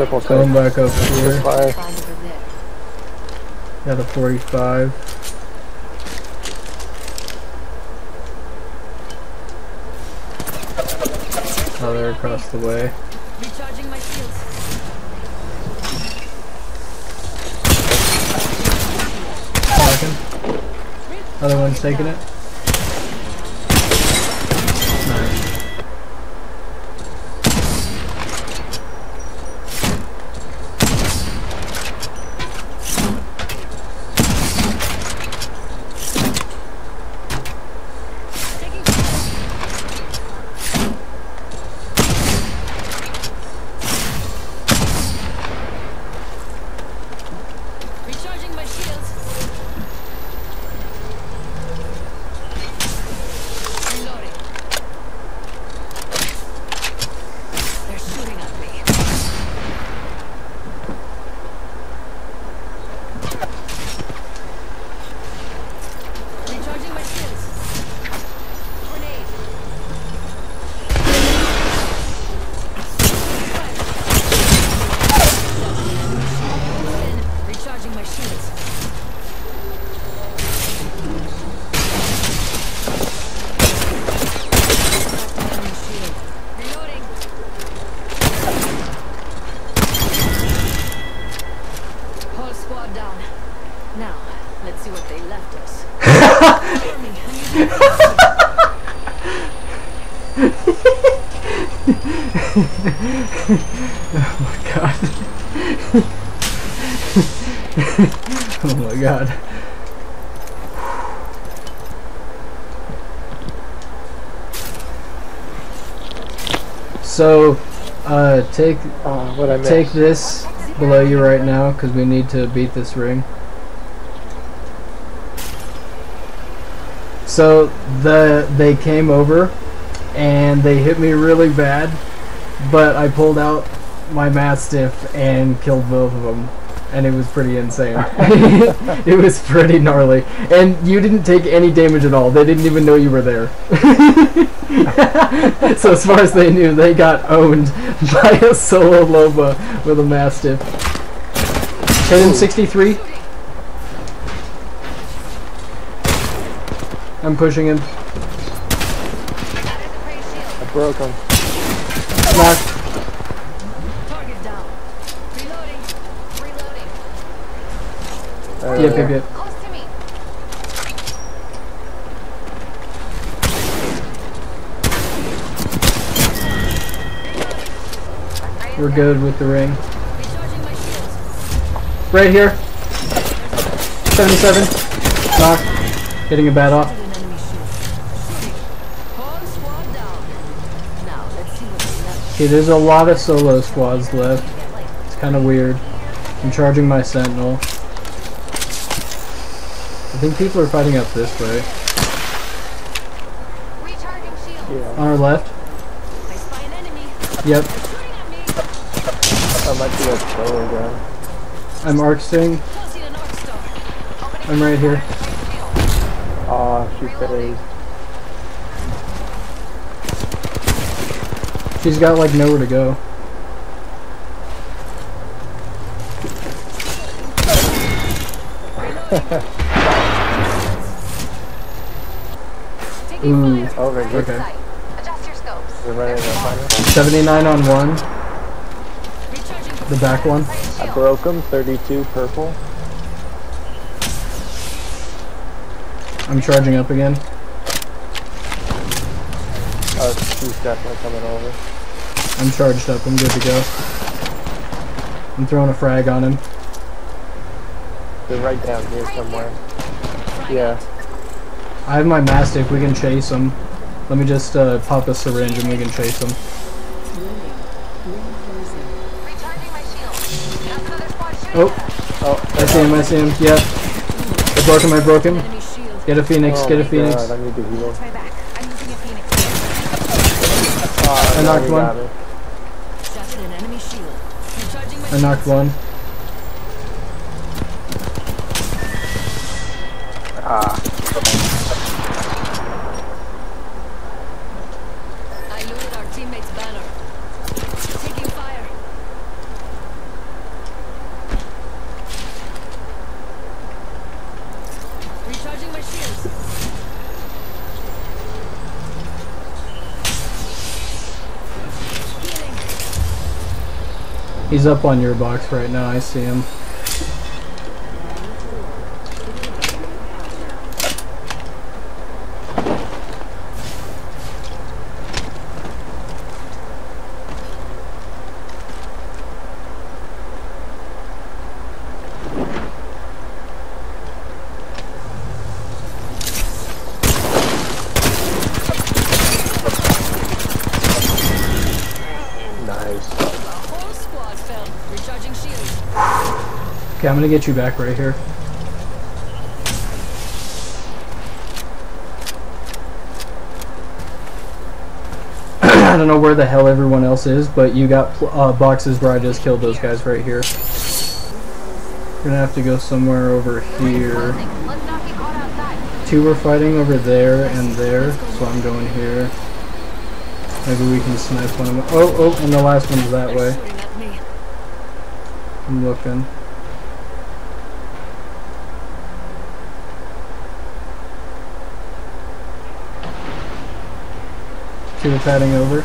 Triple Going six. back up here. Fire. Find over. Got a 45. Oh, they're across the way. Recharging my shields. Second. Other one's taking it. Nice. Taking Recharging my shields. Reloading. They're shooting at me. Recharging my shields. Grenade. Recharging my shields. Enemy shield. Reloading. Whole squad down. Now, let's see what they left us. Cover me, I'm using Oh my god. oh my god. So, uh, take Uh, what I missed. take this below you right now because we need to beat this ring. So the they came over and they hit me really bad, but I pulled out my mastiff and killed both of them, and it was pretty insane. it was pretty gnarly, and you didn't take any damage at all. They didn't even know you were there. so as far as they knew, they got owned by a solo loba with a mastiff. Hit in 63. I'm pushing him. I broke him. Target down. Reloading. Reloading. Yep, yep, yep. Close to me. We're good with the ring. Recharging my shields. Right here. 77. Knock. Hitting a bat off. An enemy shield. Shooting. Whole squad down. Now, let's see what they left. Okay, there's a lot of solo squads left. It's kind of weird. I'm charging my sentinel. I think people are fighting up this way. Yeah. On our left. I spy an enemy. Yep. Shooting at me. That might be a solo gun. I'm arc sting. Closing an arc star. I'm right here. Aw, she phased. She's got like nowhere to go. Ooh. fire. Over here. Okay. Adjust your scopes. We're running the final. 79 on one. The back one. I broke him. 32 purple. I'm charging up again. She's definitely coming over. I'm charged up. I'm good to go. I'm throwing a frag on him. They're right down here somewhere. Yeah. I have my mastiff. We can chase him. Let me just uh, pop a syringe and we can chase him. Recharging my shield. That's another squad shooting Oh. Oh, I see him. I see him. Yep. I broke him. I broke him. Get a phoenix. oh Get a phoenix. God, I need to heal. Watch my back. I'm using a phoenix. Ah, I knocked one. got it. Shattered an enemy shield. Recharging my I knocked one. Ah, I looted our teammate's banner. Taking fire. He's up on your box right now. I see him. Nice. The whole squad fell. Recharging shields. Okay, I'm gonna get you back right here. I don't know where the hell everyone else is, but you got uh, boxes where I just killed those guys right here. You're gonna have to go somewhere over here. Two were fighting over there and there, so I'm going here. Maybe we can snipe one of them. Oh, oh, and the last one's that way. I'm looking. She was padding over.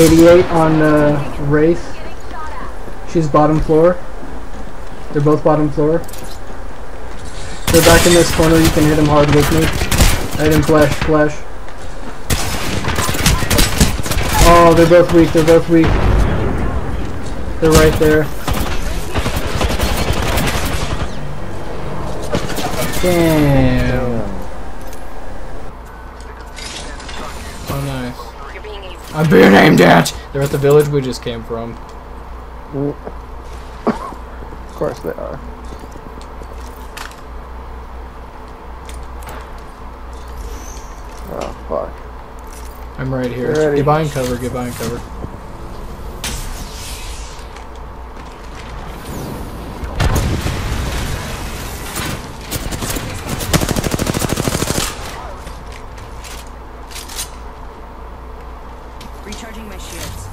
88 on uh, Wraith. She's bottom floor. They're both bottom floor. They're back in this corner. You can hit them hard with me. I didn't flash, flash. Oh, they're both weak. They're both weak. They're right there. Damn. Oh, nice. You're being evil. I'm being aimed at. They're at the village we just came from. Of course they are. Oh fuck. I'm right here. Get behind cover. Get behind cover. Recharging my shields.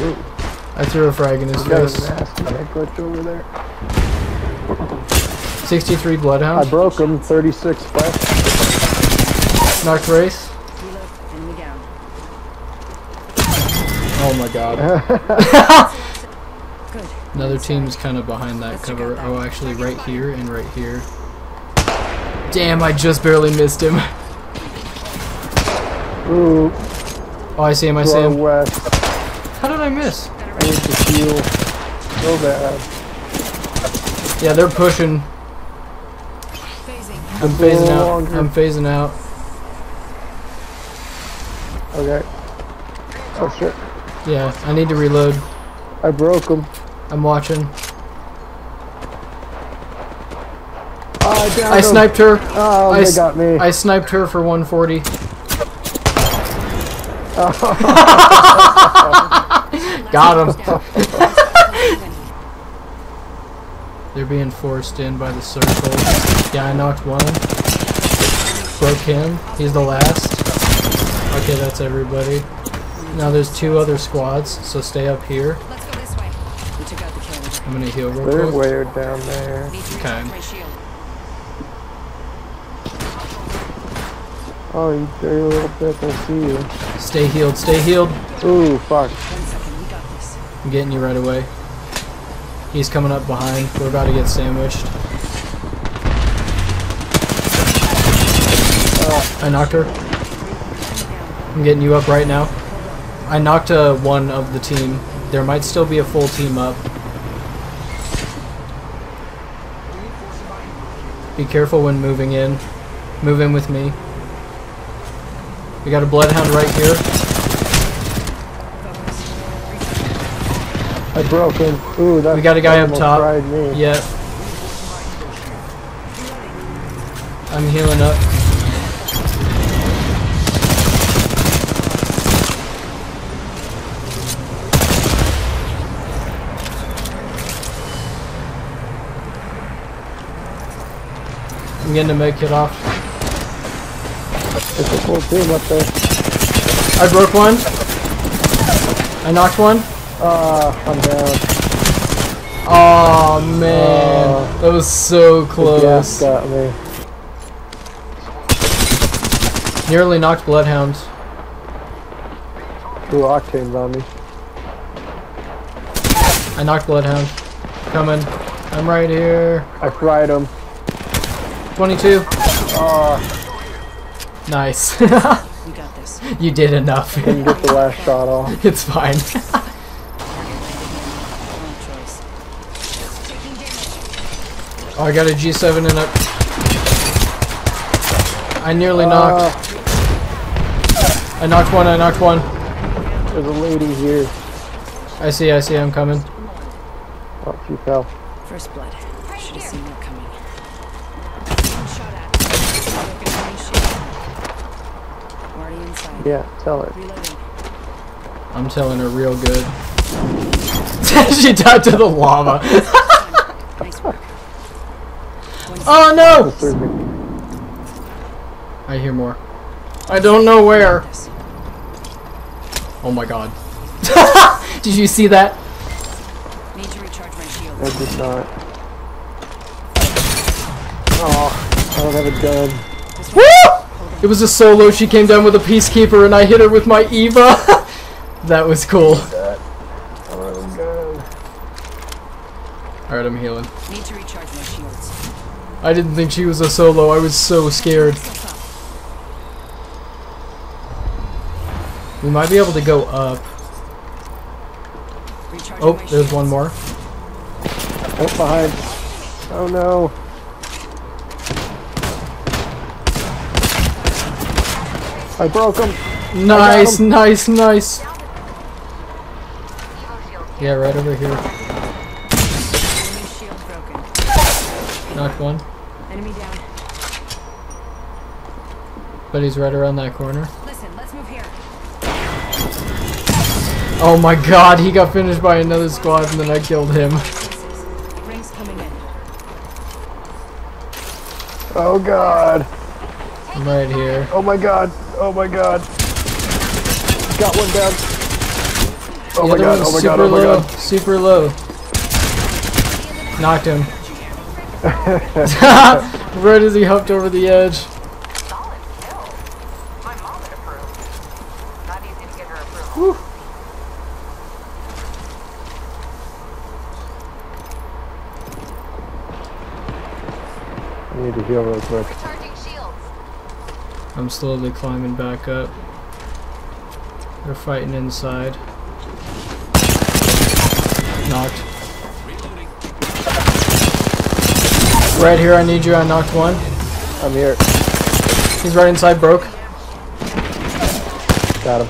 Ooh, I threw a frag in his got a face. nasty head glitch over there. 63 I broke him. 36 flesh. Knocked Wraith. Reload. Enemy down. Oh my god. Good. Another team's kind of behind that Let's cover. out that Oh, one. actually, right here and right here. Damn, I just barely missed him. Ooh, Oh, I see him. I see him. west. How did I miss? I need to heal. So bad. Yeah, they're pushing. I'm phasing out. I'm phasing out. Okay. Oh shit. Yeah, I need to reload. I broke him. I'm watching. Oh, I I sniped her. Oh, I they got me. I sniped her for 140. Got him. They're being forced in by the circle. Yeah, I knocked one. Broke him. He's the last. Okay, that's everybody. Now there's two other squads, so stay up here. Let's go this way. We took out the killer. I'm gonna heal real They're quick. way down there. Okay. recharge my shield. Oh, you dirty little bitch. I see you. Stay healed, stay healed. Ooh, fuck. One second. We got this. I'm getting you right away. He's coming up behind. We're about to get sandwiched. I knocked her. I'm getting you up right now. I knocked uh, one of the team. There might still be a full team up. Be careful when moving in. Move in with me. We got a bloodhound right here. I broke him. Ooh, that We got a guy up top. fried me. Yep. I'm healing up. I'm getting a med kit off. It's a full team up there. I broke one. I knocked one. Ah, I'm down. Oh man, Oh. that was so The gas close. got me. Nearly knocked bloodhounds. Ooh, Octane's on me. I knocked Bloodhound. Coming. I'm right here. I fried him. 22. Oh, Nice. We got this. you did enough. didn't get the last shot off. it's fine. Oh, I got a G7 and a. I nearly knocked. Ah, I knocked one. I knocked one. there's a lady here. I see. I see. I'm coming. Oh, she fell. First blood. Should have seen that coming. One shot at. Broken enemy shield. Already inside. Yeah, tell her. I'm telling her real good. she died to the lava. Nice work. oh no! I hear more. I don't know where. Oh my god. Did you see that? Need to recharge my shield. I did not. Oh, I don't have a gun. Woo! It was a solo. She came down with a peacekeeper and I hit her with my Eva. that was cool. I don't have a gun. Alright, I'm healing. Need to recharge my shields. I didn't think she was a solo. I was so scared. We might be able to go up. Oh, there's one more. Oh, behind. Oh no. I broke him. Nice, him. nice, nice. Yeah, right over here. Knocked one. Enemy down. But he's right around that corner. Listen, let's move here. Oh my god, he got finished by another squad and then I killed him. Rings coming in. Oh god. I'm right here. Oh my god. Oh my god. Got one down. Oh the my god. Oh my god. Oh my low. god. Super low. Knocked him. right as he hopped over the edge. Solid kill. My mom would approve. Not easy to get her approval. I need to heal real quick. I'm slowly climbing back up. They're fighting inside. Right here, I need you. I knocked one. I'm here. He's right inside, broke. Got him.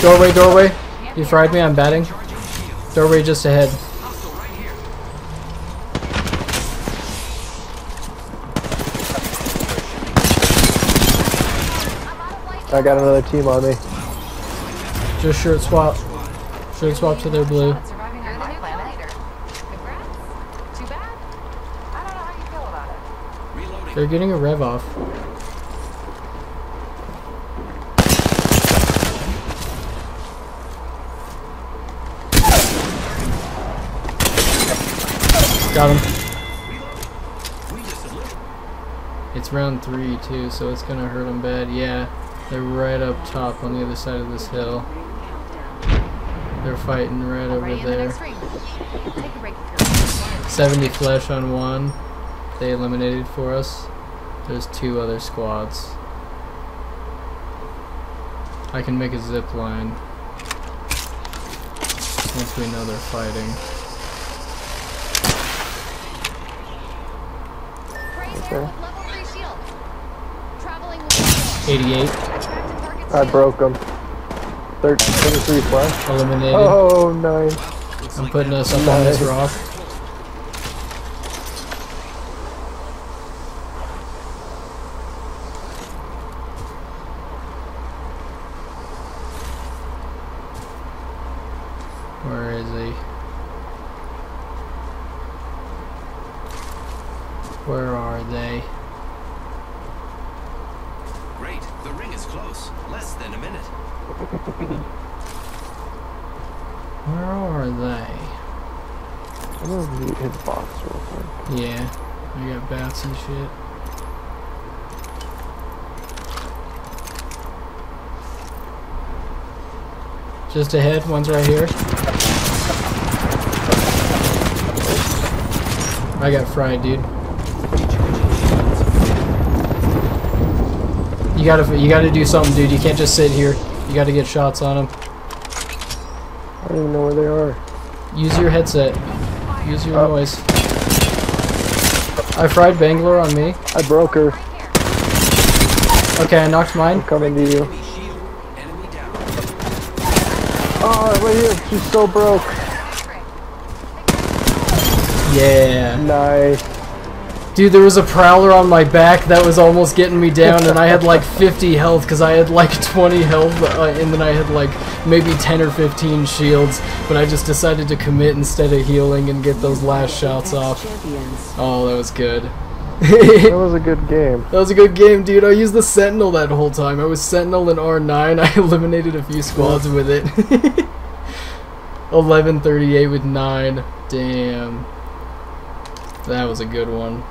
Doorway, doorway. You fried me, I'm batting. Doorway just ahead. I got another team on me. Just shirt swap. Shirt swap to their blue. Surviving on my planet. Congrats. Too bad. I don't know how you feel about it. They're getting a rev off. Got him. It's round three too, so it's gonna hurt them bad. Yeah, they're right up top on the other side of this hill. They're fighting right over Ready in the there. next ring. Take a break if you're 70 flesh on one. They eliminated for us. There's two other squads. I can make a zip line. Once we know they're fighting. Praise with level 3 shield. Traveling with 88 Back to target I broke. 13, 23 flash. eliminated. Oh, nice. I'm putting us up on this rock. Where is he? Where are they? Great. The ring is close. Less than a minute. Where are they? I'm gonna mute his box real quick. Yeah, I got bats and shit. Just ahead, one's right here. I got fried, dude. You gotta, you gotta do something, dude. You can't just sit here. You gotta get shots on them. I don't even know where they are. Use your headset. Use your Oh. noise. I fried Bangalore on me. I broke her. Okay, I knocked mine. I'm coming to you. Enemy shield. Enemy down. Oh, right here. She's so broke. Yeah. Nice. Dude, there was a prowler on my back that was almost getting me down, and I had like 50 health because I had like 20 health, uh, and then I had like maybe 10 or 15 shields. But I just decided to commit instead of healing and get those last shots off. Champions. Oh, that was good. That was a good game. That was a good game, dude. I used the Sentinel that whole time. I was Sentinel in R9. I eliminated a few squads with it. 1138 with 9. Damn. That was a good one.